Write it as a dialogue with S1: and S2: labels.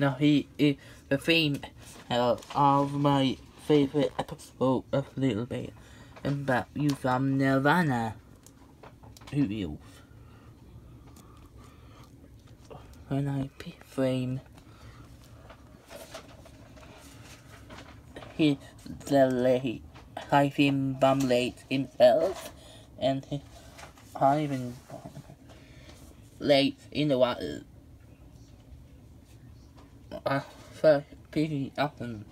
S1: Now he is the theme uh, of my favorite episode of Little Bit about you from Nelvana. Who else? When I frame he's the late hyphen bum late himself and he hyphen late in the water. So pretty often